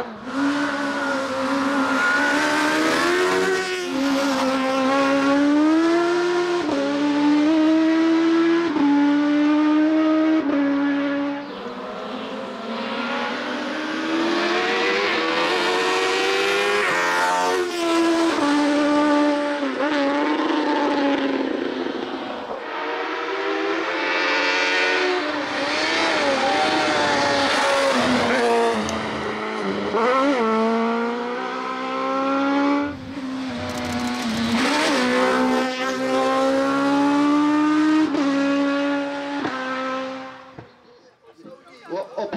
Ah!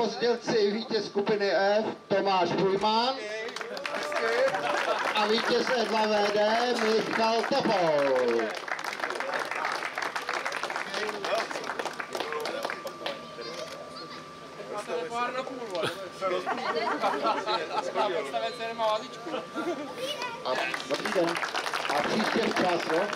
Opozdělci vítěz skupiny F Tomáš Pujman a vítěz Edla VD Michal Topol. Pohár na půl, vole. Podstavec nemá vázičku. A, dobrý den. A příště včas, jo?